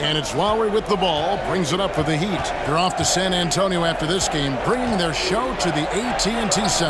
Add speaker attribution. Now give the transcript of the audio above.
Speaker 1: And it's Lowry with the ball, brings it up for the Heat. They're off to San Antonio after this game, bringing their show to the AT&T Center.